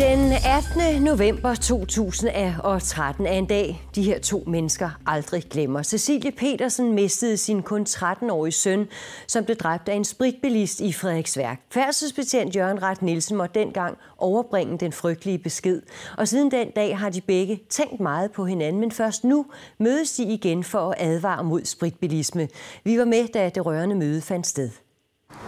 Den 18. november 2013 er en dag, de her to mennesker aldrig glemmer. Cecilie Petersen mistede sin kun 13-årige søn, som blev dræbt af en spritbilist i Frederiksværk. Færdselsbetjent Jørgen Ret Nielsen måtte dengang overbringe den frygtelige besked. Og siden den dag har de begge tænkt meget på hinanden, men først nu mødes de igen for at advare mod spritbilisme. Vi var med, da det rørende møde fandt sted.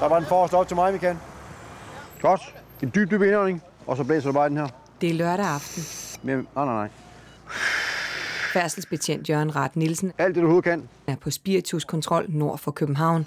Der var den forrest op til mig, Michael. Godt. En dyb, dyb indånding. Og så blæser du bare den her. Det er lørdag aften. Men, nej, nej, nej. Færdselsbetjent Jørgen Rat Nielsen Alt det, du overhovedet kan. er på spirituskontrol nord for København.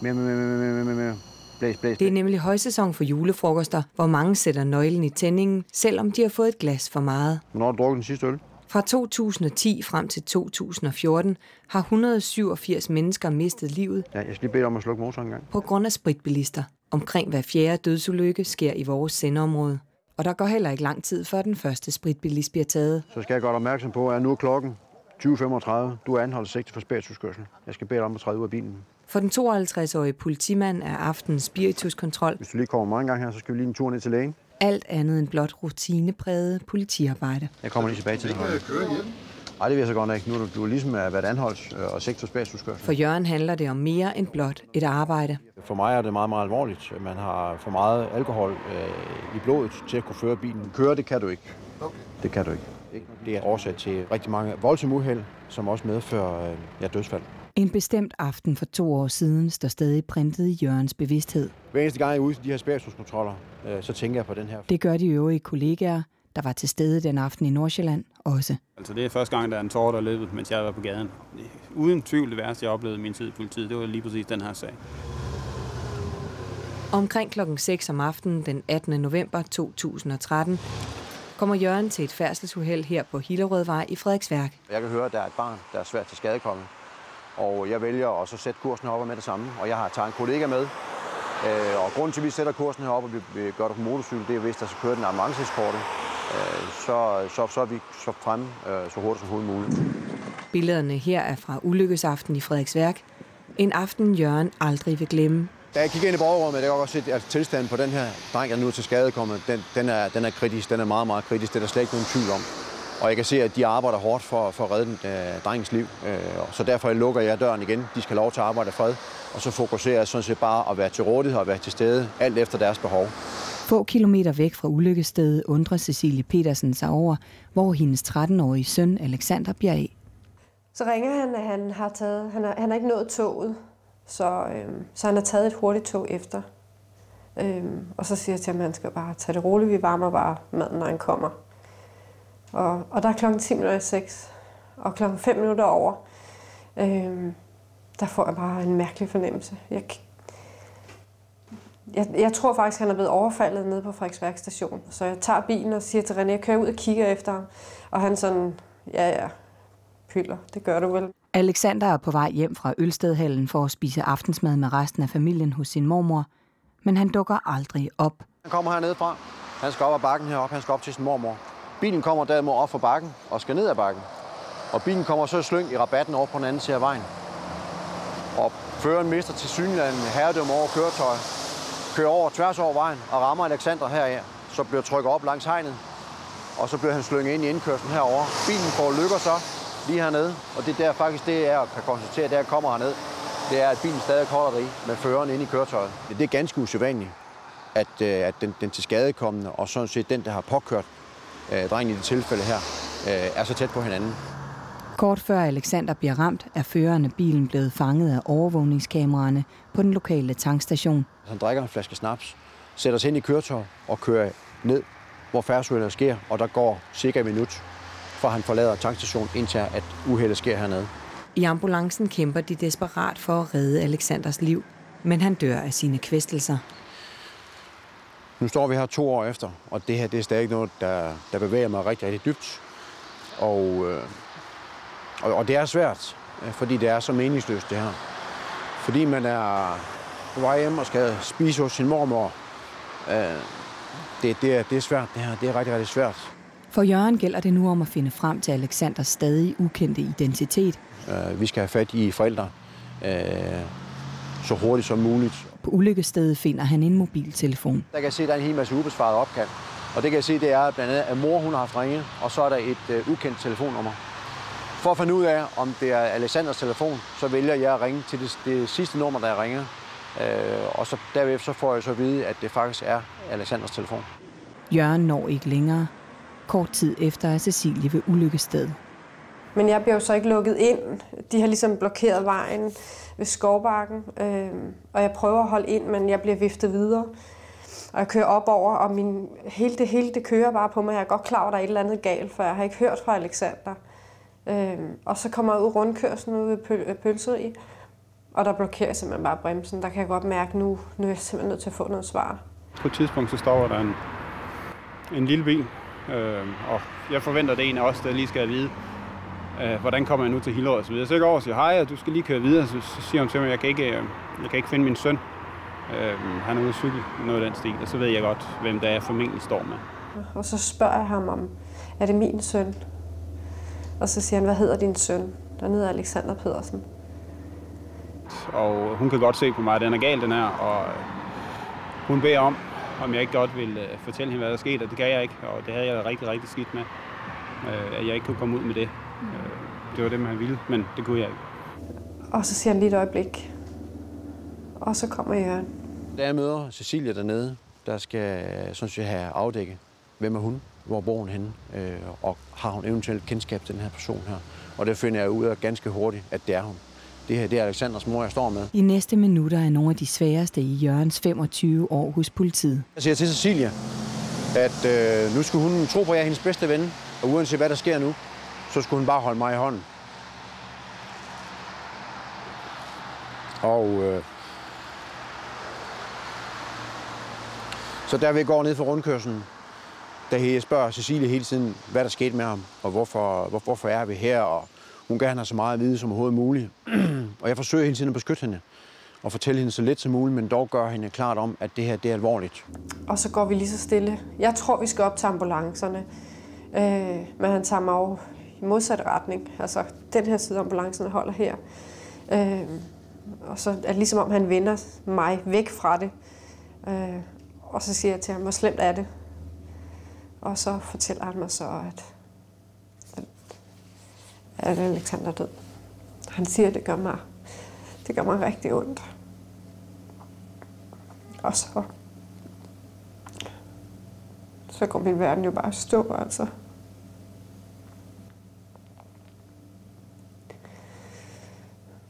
Mere, mere, mere, mere, mere, mere, mere. Blæs, blæs. Det er nemlig højsæson for julefrokoster, hvor mange sætter nøglen i tændingen, selvom de har fået et glas for meget. Hvornår har du drukket den sidste øl? Fra 2010 frem til 2014 har 187 mennesker mistet livet Ja, jeg skal lige bede dig om at slukke motoren en gang. på grund af spritbilister. Omkring hver fjerde dødsulykke sker i vores sendeområde. Og der går heller ikke lang tid, før den første spritbilist bliver taget. Så skal jeg gøre dig opmærksom på, at nu er klokken 20.35. Du er anholdt sigtet for spirituskørsel. Jeg skal bede dig om at træde ud af bilen. For den 52-årige politimand er aftens spirituskontrol Hvis du lige kommer mange gange her, så skal vi lige en tur ned til lægen. alt andet end blot rutinepræget politiarbejde. Jeg kommer lige tilbage til dig. Nej, det vil jeg så godt nok ikke. Nu er du, du er ligesom at været anholdt øh, og sigtet for Jørgen handler det om mere end blot et arbejde. For mig er det meget, meget alvorligt. Man har for meget alkohol øh, i blodet til at kunne føre bilen. Køre, det kan du ikke. Det kan du ikke. Det er årsag til rigtig mange voldsomme uheld, som også medfører øh, ja, dødsfald. En bestemt aften for to år siden står stadig printet i Jørgens bevidsthed. Hver eneste gang jeg er ude til de her spirituskontroller, øh, så tænker jeg på den her. Det gør de øvrige kollegaer, der var til stede den aften i Nordsjælland også. Altså det er første gang, der er en tårer, der er løbet, mens jeg var på gaden. Uden tvivl det værste, jeg oplevede i min tid i politiet, det var lige præcis den her sag. Omkring klokken 6 om aftenen den 18. november 2013 kommer Jørgen til et færdselsuheld her på Hillerødvej i Frederiksværk. Jeg kan høre, at der er et barn, der er svært til skadekommet. Og jeg vælger at så sætte kursen heroppe med det samme. Og jeg har taget en kollega med. Øh, og grunden til, at vi sætter kursen heroppe, og vi, gør det på motorcykel, det er, hvis der så kører den ambulanceskorte, så, så, så er vi så fremme øh, så hurtigt som overhovedet muligt. Billederne her er fra ulykkesaften i Frederiksværk. En aften Jørgen aldrig vil glemme. Da jeg kigger ind i borgerrummet, der kan jeg godt se, at tilstanden på den her dreng, der nu er til skade kommet, den, den, er, den er kritisk. Den er meget, meget kritisk. Det er der slet ikke nogen tvivl om. Og jeg kan se, at de arbejder hårdt for, for at redde den, øh, drengens liv. Øh, så derfor lukker jeg døren igen. De skal have lov til at arbejde fred. Og så fokuserer jeg sådan set bare at være til rådighed og være til stede, alt efter deres behov. Få kilometer væk fra ulykkesstedet undrer Cecilie Petersen sig over, hvor hendes 13-årige søn Alexander bliver af. Så ringer han, at han har, taget, han har, han har ikke nået toget, så, øhm, så han har taget et hurtigt tog efter. Øhm, og så siger jeg til ham, at han skal bare tage det roligt, vi varmer bare maden, når han kommer. Og, og der er klokken 10 minutter 6, og klokken 5 minutter over, øhm, der får jeg bare en mærkelig fornemmelse. Jeg, jeg, jeg tror faktisk, han er blevet overfaldet nede på Frederiksværk station. Så jeg tager bilen og siger til René, jeg kører ud og kigger efter ham. Og han sådan, ja ja, pyller, det gør du vel. Alexander er på vej hjem fra Ølstedhallen for at spise aftensmad med resten af familien hos sin mormor, men han dukker aldrig op. Han kommer hernede fra. Han skal op ad bakken heroppe. Han skal op til sin mormor. Bilen kommer derimod op fra bakken og skal ned ad bakken. Og bilen kommer så slyng i rabatten over på den anden side af vejen. Og føreren mister til synligheden herredømme over køretøjet. Kører over tværs over vejen og rammer Alexander heraf. Så bliver trykket op langs hegnet. Og så bliver han slynget ind i indkørslen herover. Bilen får lykker så lige hernede. Og det er der faktisk det, jeg kan konstatere, der kommer herned. Det er, at bilen stadig holder i med føreren inde i køretøjet. Det er ganske usædvanligt, at, øh, at den, den til skadekommende og sådan set den, der har påkørt øh, drengen i det tilfælde her, øh, er så tæt på hinanden. Kort før Alexander bliver ramt, er føreren af bilen blevet fanget af overvågningskameraerne på den lokale tankstation. Han drikker en flaske snaps, sætter sig ind i køretøjet og kører ned, hvor færdsuheldet sker, og der går cirka et minut, fra han forlader tankstationen, indtil at uheldet sker hernede. I ambulancen kæmper de desperat for at redde Alexanders liv, men han dør af sine kvæstelser. Nu står vi her to år efter, og det her det er stadig noget, der, der bevæger mig rigtig, rigtig dybt. Og, øh, og, og det er svært, øh, fordi det er så meningsløst det her. Fordi man er på vej hjem og skal spise hos sin mormor. Øh, det, det, er, det er svært det her, det er rigtig, rigtig svært. For Jørgen gælder det nu om at finde frem til Alexanders stadig ukendte identitet. Øh, vi skal have fat i forældre så hurtigt som muligt. På ulykkesstedet finder han en mobiltelefon. Der kan jeg se, at der er en hel masse ubesvarede opkald. Og det kan jeg se, det er blandt andet, at mor hun har haft ringet, og så er der et øh, ukendt telefonnummer. For at finde ud af, om det er Alexanders telefon, så vælger jeg at ringe til det, det sidste nummer, der jeg ringer. Øh, og så derved så får jeg så at vide, at det faktisk er Alexanders telefon. Jørgen når ikke længere. Kort tid efter er Cecilie ved ulykkestedet. Men jeg bliver jo så ikke lukket ind. De har ligesom blokeret vejen ved skovbakken, øh, og jeg prøver at holde ind, men jeg bliver viftet videre. Og jeg kører op over, og min, hele, det hele det kører bare på mig. Jeg er godt klar over, at der er et eller andet galt, for jeg har ikke hørt fra Alexander. Øh, og så kommer jeg ud rundkørslen ude ved pøl, pølseri, og der blokerer simpelthen bare bremsen. Der kan jeg godt mærke, nu, nu er jeg simpelthen nødt til at få noget svar. På et tidspunkt så står der en, en lille bil, øh, og jeg forventer, at det er en af os, der lige skal vide, øh, hvordan kommer jeg nu til Hillerød og så videre. Så jeg går over og siger, hej, du skal lige køre videre. Så, så siger hun til mig, at jeg kan ikke, øh, jeg kan ikke finde min søn. Øh, han er ude at cykle, noget af den stil, og så ved jeg godt, hvem der er formentlig står med. Og så spørger jeg ham om, er det min søn? Og så siger han, hvad hedder din søn? Den hedder Alexander Pedersen. Og hun kan godt se på mig, at den er gal, den her, og hun beder om, om jeg ikke godt vil uh, fortælle hende, hvad der er sket, og det kan jeg ikke, og det havde jeg rigtig, rigtig skidt med, uh, at jeg ikke kunne komme ud med det. Uh, det var det, man ville, men det kunne jeg ikke. Og så siger han lige et øjeblik. Og så kommer Jørgen. Da jeg møder Cecilia dernede, der skal synes jeg have afdækket, hvem er hun, hvor bor hun henne, øh, og har hun eventuelt kendskab til den her person her. Og det finder jeg ud af ganske hurtigt, at det er hun. Det her det er Alexanders mor, jeg står med. I næste minutter er nogle af de sværeste i Jørgens 25 år hos politiet. Jeg siger til Cecilia, at øh, nu skulle hun tro på, at jeg er hendes bedste ven, og uanset hvad der sker nu, så skulle hun bare holde mig i hånden. Og øh, så der vi går ned for rundkørslen, der jeg spørger Cecilie hele tiden, hvad der skete med ham, og hvorfor, hvor, hvorfor er vi her, og hun gerne har så meget at vide som overhovedet muligt. og jeg forsøger hele tiden at beskytte hende, og fortælle hende så lidt som muligt, men dog gør hende klart om, at det her det er alvorligt. Og så går vi lige så stille. Jeg tror, vi skal op til ambulancerne. Øh, men han tager mig over i modsat retning. Altså, den her side af ambulancen holder her. Øh, og så er det ligesom om, han vender mig væk fra det. Øh, og så siger jeg til ham, hvor slemt er det? Og så fortæller han mig så, at, at Alexander er død. Han siger, at det gør mig, det gør mig rigtig ondt. Og så, så går min verden jo bare stå, altså.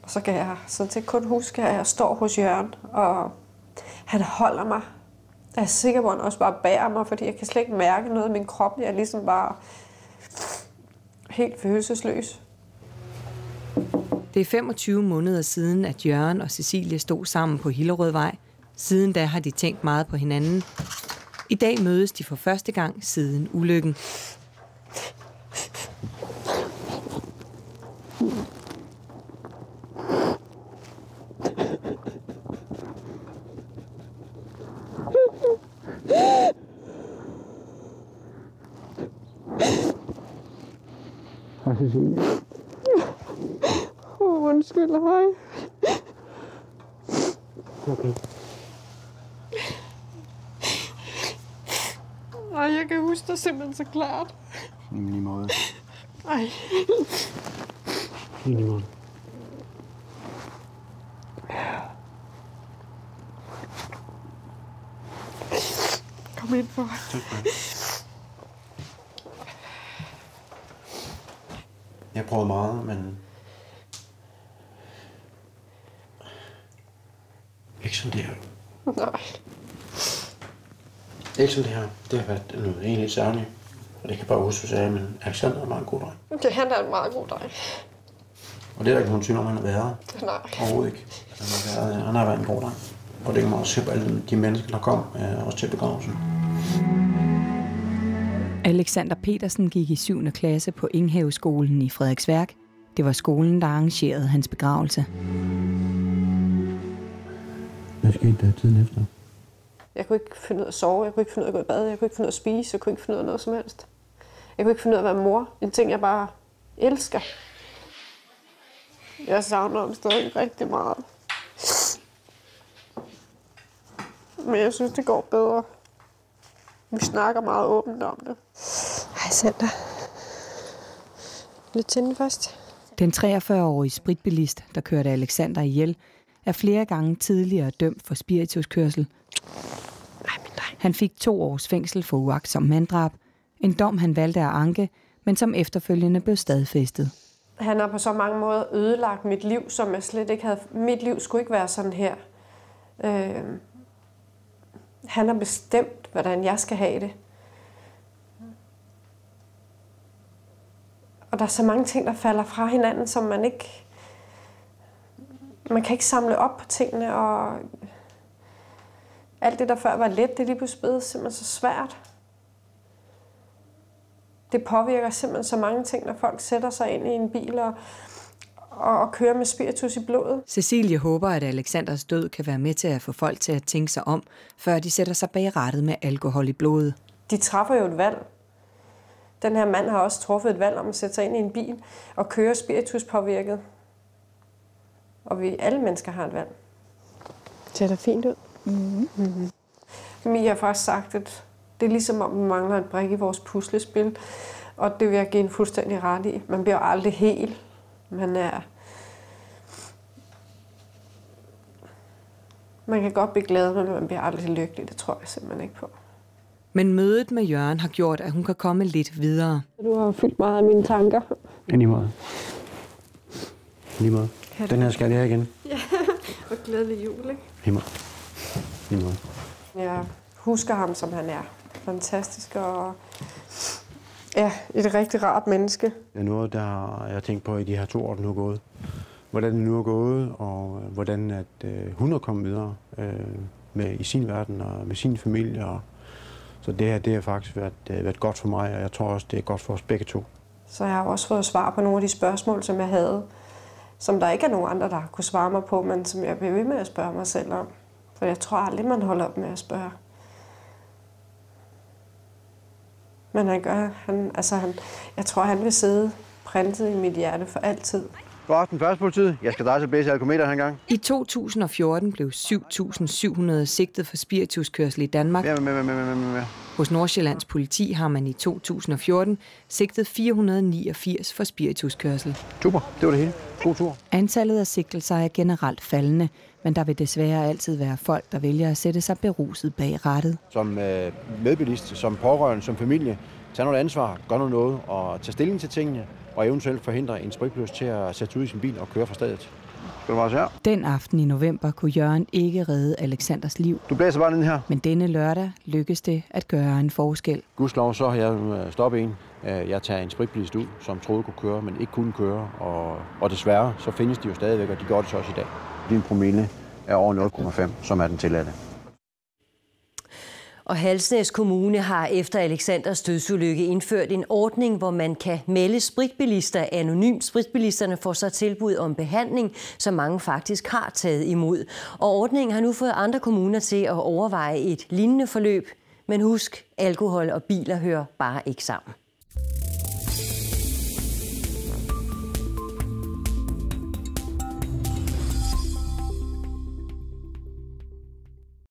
Og så kan jeg sådan set kun huske, at jeg står hos Jørgen, og han holder mig jeg er sikker på, at han også bare bærer mig, fordi jeg kan slet ikke mærke noget i min krop. Jeg er ligesom bare helt følelsesløs. Det er 25 måneder siden, at Jørgen og Cecilie stod sammen på Hillerødvej. Siden da har de tænkt meget på hinanden. I dag mødes de for første gang siden ulykken. Hej Cecilie. Oh, undskyld, hej. Okay. Ej, jeg kan huske det simpelthen så klart. I lige måde. Ej. I lige måde. Kom ind for. Jeg prøvede meget, men... Ikke sådan det her. Nej. Ikke sådan det her. Det har været noget egentlig særligt. Og det kan bare huske, at jeg men Alexander er en meget god dreng. Det, han er en meget god dreng. Og det er der ikke nogen tvivl om, han har været. Nej. Overhovedet ikke. Han har været, han har været en god dreng. Og det kan man også se på alle de mennesker, der kom, øh, også til begravelsen. Alexander Petersen gik i 7. klasse på Inghaveskolen i Frederiksværk. Det var skolen, der arrangerede hans begravelse. Hvad skete der tiden efter? Jeg kunne ikke finde ud af at sove, jeg kunne ikke finde ud af at gå i bad, jeg kunne ikke finde ud af at spise, jeg kunne ikke finde ud af noget som helst. Jeg kunne ikke finde ud af at være mor. En ting, jeg bare elsker. Jeg savner ham stadig rigtig meget. Men jeg synes, det går bedre. Vi snakker meget åbent om det. Sander. Lidt tænde først. Den 43-årige spritbilist, der kørte Alexander ihjel, er flere gange tidligere dømt for spirituskørsel. Han fik to års fængsel for uagtsom manddrab, en dom han valgte at anke, men som efterfølgende blev stadfæstet. Han har på så mange måder ødelagt mit liv, som jeg slet ikke havde... Mit liv skulle ikke være sådan her. Øh, han har bestemt, hvordan jeg skal have det. Og der er så mange ting, der falder fra hinanden, som man ikke... Man kan ikke samle op på tingene, og alt det, der før var let, det er lige pludselig blevet simpelthen så svært. Det påvirker simpelthen så mange ting, når folk sætter sig ind i en bil og, og, og kører med spiritus i blodet. Cecilie håber, at Alexanders død kan være med til at få folk til at tænke sig om, før de sætter sig bag rettet med alkohol i blodet. De træffer jo et valg. Den her mand har også truffet et valg om at sætte sig ind i en bil og køre spiritus påvirket. Og vi alle mennesker har et valg. Ser da fint ud. Mm-hmm. Mm-hmm. Camille har faktisk sagt, at det er ligesom om, vi mangler en brik i vores puslespil. Og det vil jeg give en fuldstændig ret i. Man bliver aldrig helt. Man er... Man kan godt blive glad, men man bliver aldrig lykkelig. Det tror jeg simpelthen ikke på. Men mødet med Jørgen har gjort, at hun kan komme lidt videre. Du har fyldt meget af mine tanker. I lige måde. I lige måde. Den her skal jeg have igen. Ja, og glædelig jul, ikke? Lige måde. Lige måde. Jeg husker ham, som han er. Fantastisk og ja, et rigtig rart menneske. Det er noget, der jeg tænkt på i de her to år, der nu er gået. Hvordan det nu er gået, og hvordan at, øh, hun er kommet videre øh, med, i sin verden og med sin familie. Og, så det her det har faktisk været, øh, været godt for mig, og jeg tror også, det er godt for os begge to. Så jeg har også fået svar på nogle af de spørgsmål, som jeg havde, som der ikke er nogen andre, der kunne svare mig på, men som jeg bliver ved med at spørge mig selv om. For jeg tror aldrig, man holder op med at spørge. Men han gør, han, altså han, jeg tror, han vil sidde printet i mit hjerte for altid. God aften, første politiet. Jeg skal dreje til blæse alkometer en gang. I 2014 blev 7.700 sigtet for spirituskørsel i Danmark. Ja, med, med, med, med, med. Hos Nordsjællands politi har man i 2014 sigtet 489 for spirituskørsel. Super, det var det hele. God tur. Antallet af sigtelser er generelt faldende, men der vil desværre altid være folk, der vælger at sætte sig beruset bag rattet. Som øh, medbilist, som pårørende, som familie, tag noget ansvar, gør noget, noget og tage stilling til tingene, og eventuelt forhindre en spritbløs til at sætte ud i sin bil og køre fra stedet. Skal du bare se her? Den aften i november kunne Jørgen ikke redde Alexanders liv, Du blæser bare den her. men denne lørdag lykkedes det at gøre en forskel. Gudslov, så har jeg øh, stoppet en. Øh, Jeg tager en spritbilist ud, som troede kunne køre, men ikke kunne køre. Og, og desværre, så findes de jo stadigvæk, og de gør det så også i dag. Din promille er over 0,5, som er den tilladte. Og Halsnæs Kommune har efter Alexanders dødsulykke indført en ordning, hvor man kan melde spritbilister anonymt. Spritbilisterne får så tilbud om behandling, som mange faktisk har taget imod. Og ordningen har nu fået andre kommuner til at overveje et lignende forløb. Men husk, alkohol og biler hører bare ikke sammen.